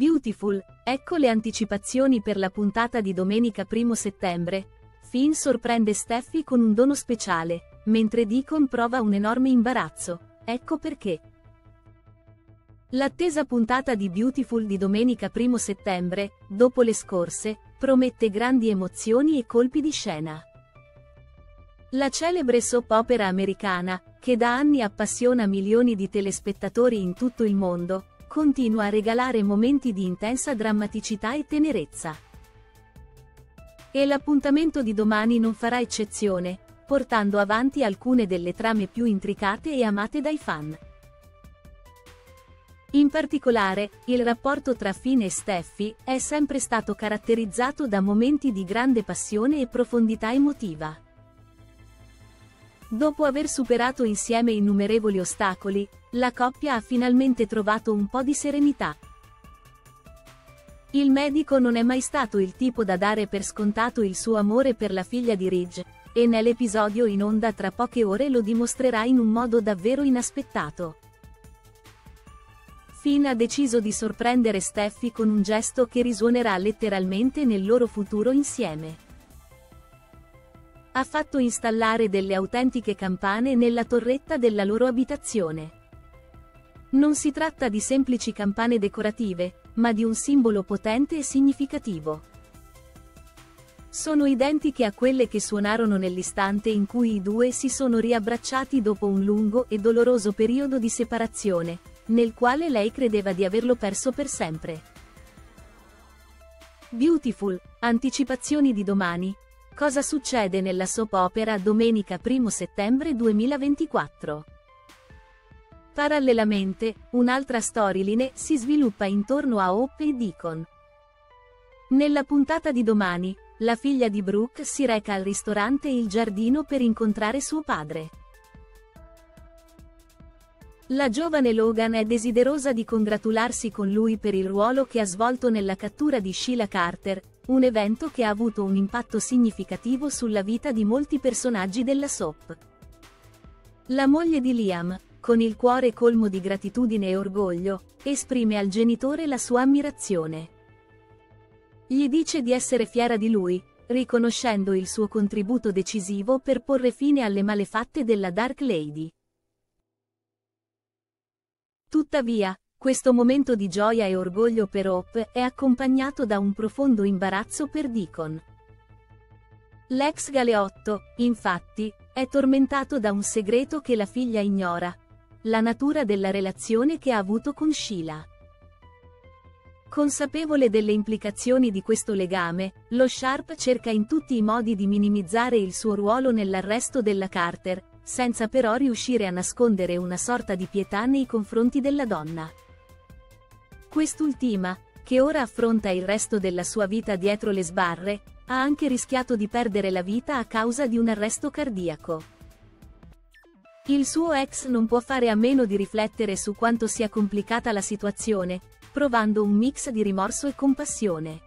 Beautiful, ecco le anticipazioni per la puntata di domenica 1 settembre. Finn sorprende Steffi con un dono speciale, mentre Deacon prova un enorme imbarazzo. Ecco perché. L'attesa puntata di Beautiful di domenica 1 settembre, dopo le scorse, promette grandi emozioni e colpi di scena. La celebre soap opera americana, che da anni appassiona milioni di telespettatori in tutto il mondo, continua a regalare momenti di intensa drammaticità e tenerezza. E l'appuntamento di domani non farà eccezione, portando avanti alcune delle trame più intricate e amate dai fan. In particolare, il rapporto tra Finn e Steffi è sempre stato caratterizzato da momenti di grande passione e profondità emotiva. Dopo aver superato insieme innumerevoli ostacoli, la coppia ha finalmente trovato un po' di serenità. Il medico non è mai stato il tipo da dare per scontato il suo amore per la figlia di Ridge, e nell'episodio in onda tra poche ore lo dimostrerà in un modo davvero inaspettato. Finn ha deciso di sorprendere Steffi con un gesto che risuonerà letteralmente nel loro futuro insieme. Ha fatto installare delle autentiche campane nella torretta della loro abitazione. Non si tratta di semplici campane decorative, ma di un simbolo potente e significativo. Sono identiche a quelle che suonarono nell'istante in cui i due si sono riabbracciati dopo un lungo e doloroso periodo di separazione, nel quale lei credeva di averlo perso per sempre. Beautiful, anticipazioni di domani. Cosa succede nella soap opera domenica 1 settembre 2024? Parallelamente, un'altra storyline si sviluppa intorno a Hope e Deacon. Nella puntata di domani, la figlia di Brooke si reca al ristorante Il Giardino per incontrare suo padre. La giovane Logan è desiderosa di congratularsi con lui per il ruolo che ha svolto nella cattura di Sheila Carter, un evento che ha avuto un impatto significativo sulla vita di molti personaggi della soap. La moglie di Liam, con il cuore colmo di gratitudine e orgoglio, esprime al genitore la sua ammirazione. Gli dice di essere fiera di lui, riconoscendo il suo contributo decisivo per porre fine alle malefatte della Dark Lady. Tuttavia, questo momento di gioia e orgoglio per Hope è accompagnato da un profondo imbarazzo per Deacon. L'ex galeotto, infatti, è tormentato da un segreto che la figlia ignora. La natura della relazione che ha avuto con Sheila. Consapevole delle implicazioni di questo legame, lo Sharp cerca in tutti i modi di minimizzare il suo ruolo nell'arresto della Carter, senza però riuscire a nascondere una sorta di pietà nei confronti della donna. Quest'ultima, che ora affronta il resto della sua vita dietro le sbarre, ha anche rischiato di perdere la vita a causa di un arresto cardiaco. Il suo ex non può fare a meno di riflettere su quanto sia complicata la situazione, provando un mix di rimorso e compassione.